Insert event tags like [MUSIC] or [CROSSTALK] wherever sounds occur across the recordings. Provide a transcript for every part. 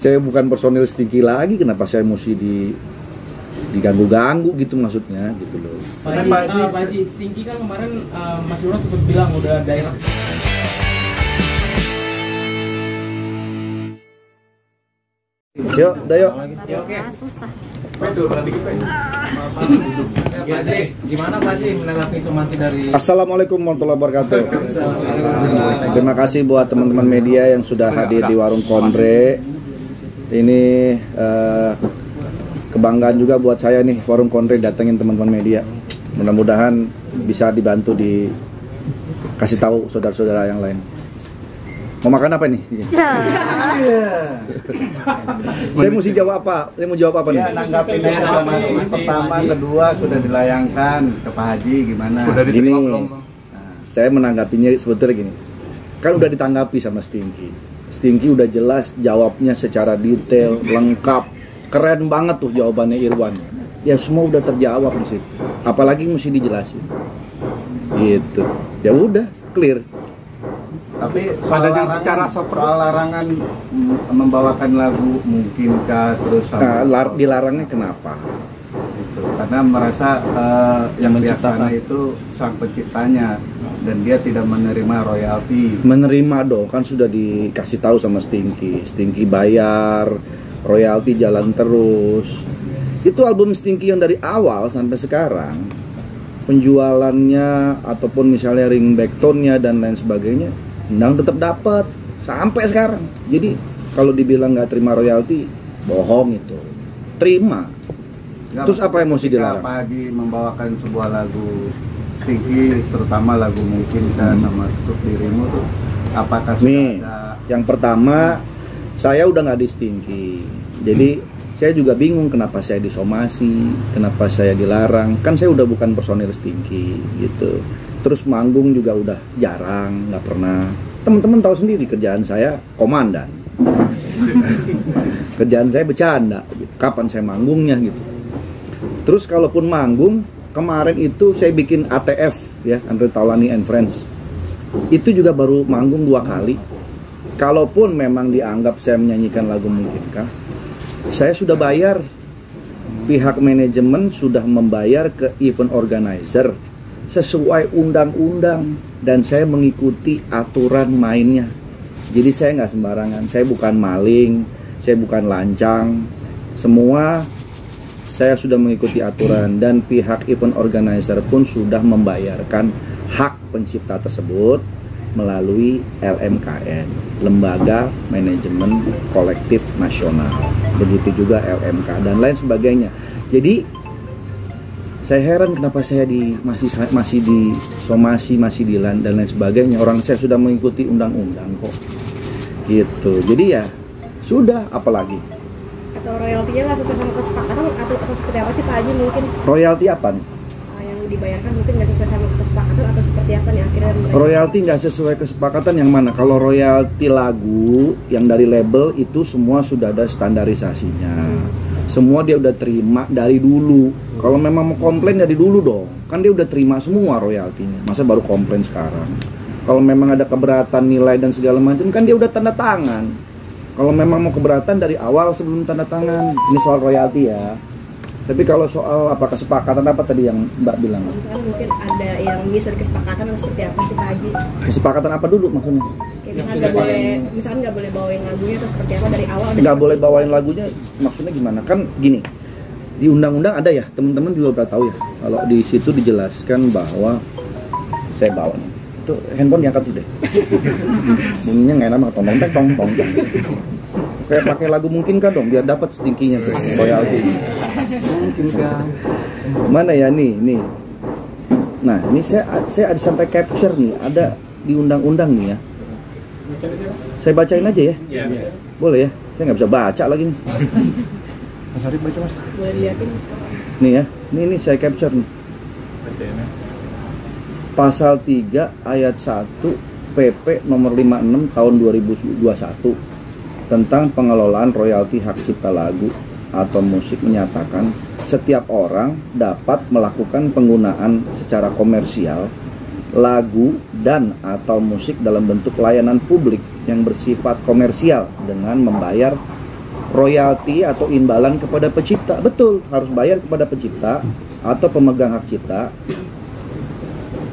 Saya bukan personil Stinky lagi, kenapa saya mesti di diganggu-ganggu gitu maksudnya gitu loh. Pak Haji, uh, Pak Haji, Stinky kan kemarin uh, Mas Yunus sempat bilang udah daerah Yuk, udah yuk. Ya oke. susah. Ya, gimana Pak Haji menanggapi somasi dari Assalamualaikum warahmatullahi wabarakatuh. Terima kasih buat teman-teman media yang sudah hadir di warung Kondre. Ini eh, kebanggaan juga buat saya nih warung Kondre datengin teman-teman media. Mudah-mudahan bisa dibantu di kasih tahu saudara-saudara yang lain. Mau makan apa nih? Saya mesti jawab apa? Saya mau jawab apa nih? Ya, nanggapin aja sama pertama, kedua sudah dilayangkan ke Pak Haji gimana? Udah Gini, diterima belum? Bang? saya menanggapinya sebetulnya gini. Kan udah ditanggapi sama Stinky. Stinky udah jelas jawabnya secara detail, lengkap, keren banget tuh jawabannya Irwan. Ya semua udah terjawab di situ. Apalagi mesti dijelasin. Gitu. Ya udah, clear. Tapi soal Ada larangan, soal larangan membawakan lagu mungkinkah terus Nah, sama lar- dilarangnya kenapa? gitu. Karena merasa eh, yang menciptakan. itu sang penciptanya dan dia tidak menerima royalti. Menerima dong, kan sudah dikasih tahu sama Stinky. Stinky bayar, royalti jalan terus. Itu album Stinky yang dari awal sampai sekarang penjualannya ataupun misalnya ringback tone-nya dan lain sebagainya, Endang tetap dapat sampai sekarang. Jadi kalau dibilang nggak terima royalti, bohong itu. Terima. Nggak, Terus apa yang mesti dilarang? Haji membawakan sebuah lagu Stinky, terutama lagu mungkinkah sama untuk dirimu tuh apakah sudah Nih, ada yang pertama saya udah nggak di Stinky. Jadi saya juga bingung kenapa saya disomasi, kenapa saya dilarang. Kan saya udah bukan personil Stinky gitu. Terus manggung juga udah jarang, nggak pernah. Teman-teman tahu sendiri kerjaan saya komandan. [LAUGHS] kerjaan saya bercanda. gitu. Kapan saya manggungnya gitu. Terus kalaupun manggung, kemarin itu saya bikin ATF ya, Andre Taulani and Friends. Itu juga baru manggung dua kali. Kalaupun memang dianggap saya menyanyikan lagu mungkinkah, saya sudah bayar. Pihak manajemen sudah membayar ke event organizer sesuai undang-undang dan saya mengikuti aturan mainnya. Jadi saya nggak sembarangan, saya bukan maling, saya bukan lancang. Semua saya sudah mengikuti aturan dan pihak event organizer pun sudah membayarkan hak pencipta tersebut melalui LMKN, Lembaga Manajemen Kolektif Nasional. Begitu juga LMK dan lain sebagainya. Jadi saya heran kenapa saya di masih masih di somasi masih di lan dan lain sebagainya. Orang saya sudah mengikuti undang-undang kok. Gitu. Jadi ya sudah apalagi royaltinya nggak sesuai sama kesepakatan atau, atau seperti apa sih Pak Haji mungkin royalti apa nih? uh, yang dibayarkan mungkin nggak sesuai sama kesepakatan atau seperti apa nih akhirnya Royalti nggak sesuai kesepakatan yang mana? Kalau royalti lagu yang dari label itu semua sudah ada standarisasinya. Semua dia udah terima dari dulu. Kalau memang mau komplain dari dulu dong. Kan dia udah terima semua royaltinya. Masa baru komplain sekarang? Kalau memang ada keberatan nilai dan segala macam kan dia udah tanda tangan. Kalau memang mau keberatan dari awal sebelum tanda tangan. Ini soal royalti ya. Tapi kalau soal apa kesepakatan apa tadi yang Mbak bilang? misalkan mungkin ada yang dari kesepakatan atau seperti apa sih Pak Haji Kesepakatan apa dulu maksudnya? kayak nggak boleh misalkan nggak boleh bawain lagunya atau seperti apa dari awal nggak boleh bawain lagunya maksudnya gimana kan gini di undang-undang ada ya teman-teman juga udah tahu ya kalau di situ dijelaskan bahwa saya bawa nih itu handphone diangkat dulu deh [LAUGHS] bunyinya nggak enak tong tong tong tong kayak pakai lagu mungkin kan dong biar dapat stinkinya tuh royalti Mungkinkah? mana ya nih nih. Nah ini saya saya ada sampai capture nih ada di undang-undang nih ya. Saya bacain aja ya. Boleh ya? Saya nggak bisa baca lagi nih. Mas Arif baca Mas. boleh nih ya ini ini saya capture nih. Pasal 3 ayat 1 PP nomor 56 tahun 2021 tentang pengelolaan royalti hak cipta lagu atau musik menyatakan setiap orang dapat melakukan penggunaan secara komersial lagu dan atau musik dalam bentuk layanan publik yang bersifat komersial dengan membayar royalti atau imbalan kepada pencipta. Betul, harus bayar kepada pencipta atau pemegang hak cipta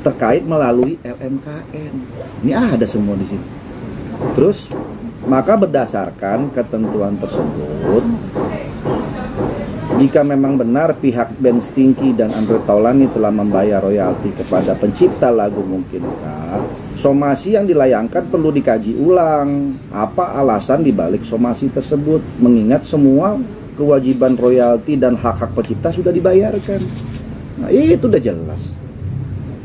terkait melalui LMKN. Ini ada semua di sini. Terus maka berdasarkan ketentuan tersebut jika memang benar pihak Ben Stinky dan Andre Taulani telah membayar royalti kepada pencipta lagu Mungkinkah, somasi yang dilayangkan perlu dikaji ulang. Apa alasan dibalik somasi tersebut? Mengingat semua kewajiban royalti dan hak-hak pencipta sudah dibayarkan. Nah, itu udah jelas.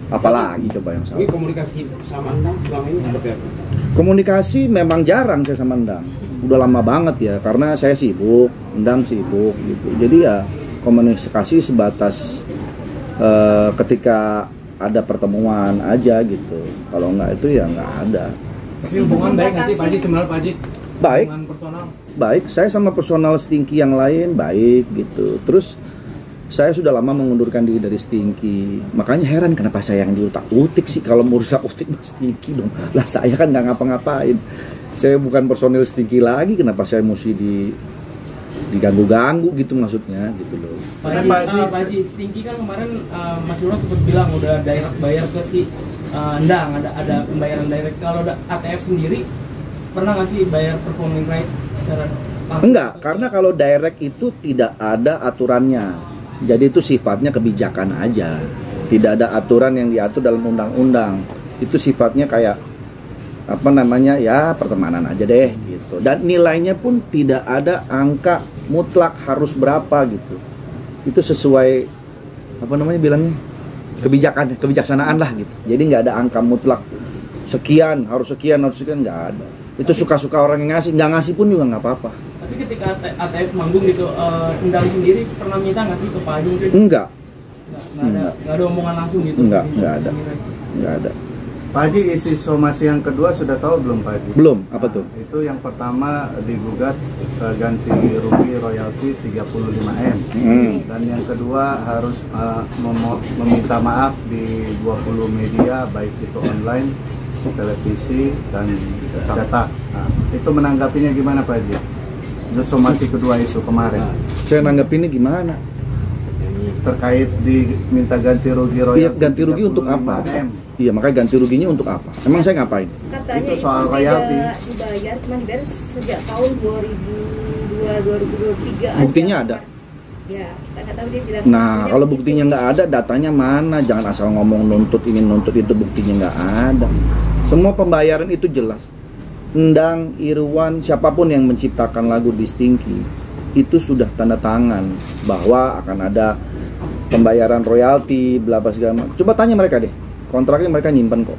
Apalagi coba yang Ini salah. komunikasi sama Anda selama ini seperti apa? Komunikasi memang jarang saya sama Endang. Udah lama banget ya, karena saya sibuk, Endang sibuk gitu. Jadi ya komunikasi sebatas eh, ketika ada pertemuan aja gitu. Kalau nggak itu ya nggak ada. Tapi hubungan baik nggak sih Pak Haji sebenarnya Pak Haji? Baik. Hubungan personal. Baik, saya sama personal Stinky yang lain baik gitu. Terus saya sudah lama mengundurkan diri dari Stinky. Makanya heran kenapa saya yang diutak-utik sih kalau mau utak-utik mas Stinky dong. Lah saya kan nggak ngapa-ngapain. Saya bukan personil Stinky lagi, kenapa saya mesti di diganggu-ganggu gitu maksudnya gitu loh. Pak Nah, Haji, Pak Haji. Pak Haji, Stinky kan kemarin eh, Mas Yuron sempat bilang udah direct bayar ke si eh, Endang, ada ada pembayaran direct. Kalau ada ATF sendiri pernah nggak sih bayar performing right secara langsung? Enggak, karena kalau direct itu tidak ada aturannya. Jadi itu sifatnya kebijakan aja. Tidak ada aturan yang diatur dalam undang-undang. Itu sifatnya kayak apa namanya ya pertemanan aja deh gitu. Dan nilainya pun tidak ada angka mutlak harus berapa gitu. Itu sesuai apa namanya bilangnya kebijakan kebijaksanaan lah gitu. Jadi nggak ada angka mutlak sekian harus sekian harus sekian nggak ada. Itu suka-suka orang yang ngasih nggak ngasih pun juga nggak apa-apa. Tapi ketika AT- ATF manggung gitu, Endang sendiri pernah minta nggak sih ke Pak Haji mungkin? Enggak, Nggak, ada, nggak ada omongan langsung gitu. Nggak, Di- nggak ada. di- nggak ada. Pak Haji isi somasi yang kedua sudah tahu belum Pak Haji? Belum, apa tuh? Nah, itu yang pertama digugat eh, ganti rugi royalti 35 m Hmm. dan yang kedua harus memo- meminta maaf di 20 media baik itu online, televisi dan cetak. Nah, itu menanggapinya gimana Pak Haji? Somasi kedua itu kemarin Saya nanggepinnya gimana? terkait diminta ganti rugi Iya, royalti ganti rugi untuk 35 apa? M. Iya, makanya ganti ruginya untuk apa? Emang saya ngapain? Katanya Itu soal tidak royalti. dibayar, cuma dibayar sejak tahun 2002 2023 aja. Buktinya ada? Ya, kita nggak tahu dia bilang. Nah, kalau buktinya nggak ada, datanya mana? Jangan asal ngomong nuntut ini nuntut itu, buktinya nggak ada. Semua pembayaran itu jelas. Endang, Irwan, siapa pun yang menciptakan lagu di Stinky itu sudah tanda tangan bahwa akan ada pembayaran royalti, bla bla segala macam. Coba tanya mereka deh, kontraknya mereka nyimpen kok.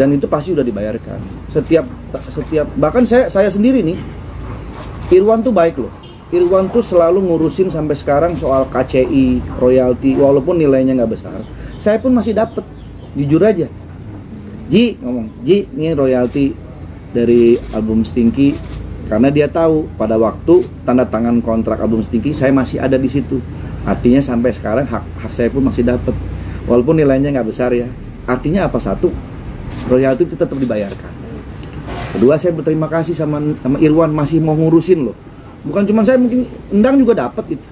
Dan itu pasti udah dibayarkan. Setiap setiap bahkan saya saya sendiri nih, Irwan tuh baik loh. Irwan tuh selalu ngurusin sampai sekarang soal KCI, royalti, walaupun nilainya nggak besar. Saya pun masih dapet, jujur aja. Ji ngomong, Ji ini royalti dari album Stinky karena dia tahu pada waktu tanda tangan kontrak album Stinky saya masih ada di situ. Artinya sampai sekarang hak hak saya pun masih dapet, walaupun nilainya nggak besar ya. Artinya apa satu? Royalti itu tetap dibayarkan. Kedua saya berterima kasih sama sama Irwan masih mau ngurusin loh. Bukan cuma saya mungkin Endang juga dapat gitu.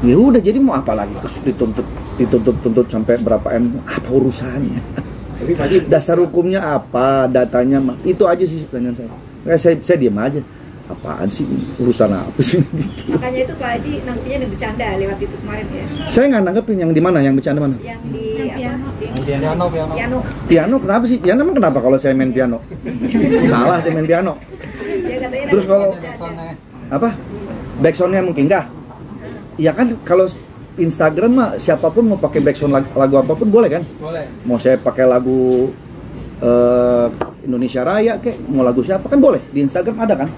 Ya udah jadi mau apa lagi terus dituntut dituntut tuntut sampai berapa m apa urusannya? [LAUGHS] Tapi Pak Haji, Dasar hukumnya apa? Datanya mah itu aja sih pertanyaan saya. Nggak, saya saya diam aja. Apaan sih urusan apa sih? Gitu. Makanya itu Pak Haji nangkepnya udah bercanda lewat itu kemarin ya. Saya nggak nanggepin yang di mana, yang bercanda mana? Yang di Yang apa? piano. Di Piano, piano. piano. Piano kenapa sih? Piano emang kenapa kalau saya main piano? Salah saya main piano. Ya katanya Terus kalau- apa backsoundnya mungkin enggak ya kan kalau Instagram mah siapa pun mau pakai backsound lagu, lagu apa pun boleh kan? Boleh. mau saya pakai lagu eh, Indonesia Raya kek mau lagu siapa kan boleh. Di Instagram ada kan?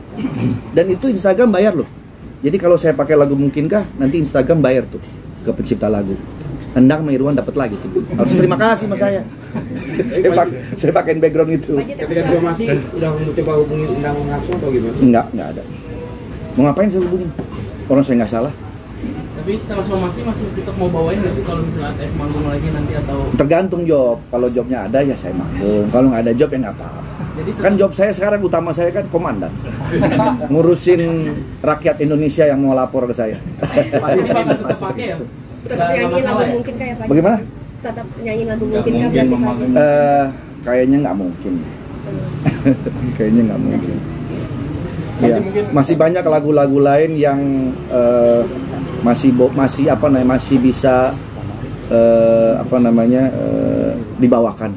Dan itu Instagram bayar loh. Jadi kalau saya pakai lagu mungkinkah nanti Instagram bayar tuh ke pencipta lagu. Endang sama Irwan dapat lagi tuh. Harus terima kasih sama saya. [LAUGHS] Saya pakai saya pakein background itu. Pak tapi ketika sekarang- diplomasi udah mencoba hubungin Endang langsung atau gimana? enggak enggak ada. Mau ngapain saya hubungin? Orang saya nggak salah Tapi setelah somasi masih tetap mau bawain nggak sih kalau misalnya ATF manggung lagi nanti atau Tergantung job. Kalau jobnya ada ya saya manggung. Kalau nggak ada job ya nggak apa-apa. jadi Kan job saya sekarang utama saya kan komandan. [LAUGHS] Ngurusin rakyat Indonesia yang mau lapor ke saya. Bakal tetap pakai ya? tetap nyanyi lagu ya? mungkin kayak Pak Bagaimana? tetap nyanyi lagu Nggak mungkin kan? Eh, kayaknya nggak mungkin. [LAUGHS] kayaknya nggak mungkin. Ya, masih banyak lagu-lagu lain yang eh, masih masih apa namanya masih bisa eh, apa namanya eh, dibawakan.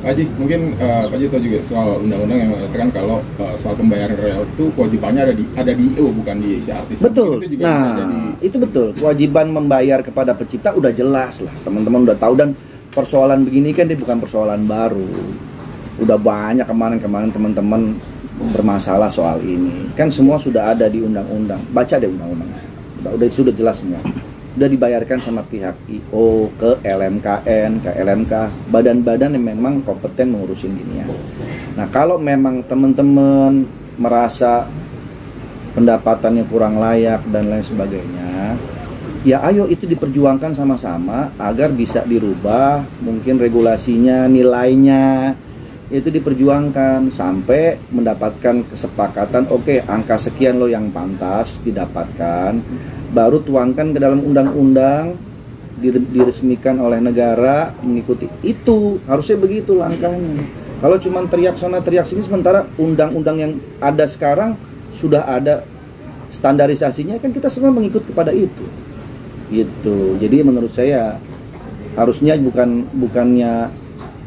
Pak Haji, mungkin eh, Pak Haji tahu juga soal undang-undang yang mengatakan kalau eh, soal pembayaran royalti itu kewajibannya ada di ada di IO bukan di si artis. Betul. Itu juga bisa Nah, jadi itu betul. Kewajiban membayar kepada pencipta udah jelas lah. Teman-teman udah tahu dan persoalan begini kan dia bukan persoalan baru. Udah banyak kemarin-kemarin teman-teman bermasalah soal ini. Kan semua sudah ada di undang-undang. Baca deh undang-undang. Udah, udah sudah jelas semua. Udah dibayarkan sama pihak IO ke LMKN, ke LMK, badan-badan yang memang kompeten mengurusin ginian. Nah, kalau memang teman-teman merasa pendapatannya kurang layak dan lain sebagainya ya ayo itu diperjuangkan sama-sama agar bisa dirubah mungkin regulasinya nilainya itu diperjuangkan sampai mendapatkan kesepakatan oke angka sekian lo yang pantas didapatkan baru tuangkan ke dalam undang-undang dire- diresmikan oleh negara mengikuti. Itu harusnya begitu langkahnya. Kalau cuma teriak sana teriak sini sementara undang-undang yang ada sekarang sudah ada standarisasinya kan kita semua mengikut kepada itu. Gitu. Jadi menurut saya harusnya bukan bukannya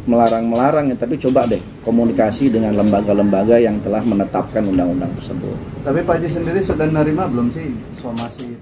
melarang-melarang ya tapi coba deh komunikasi dengan lembaga-lembaga yang telah menetapkan undang-undang tersebut Tapi Pak Haji sendiri sudah nerima belum sih somasi?